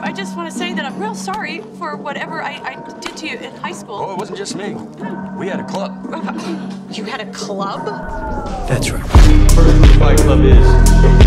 I, I just want to say that I'm real sorry for whatever I, I did to you in high school. Oh, it wasn't just me. We had a club. You had a club? That's right. Fight Club is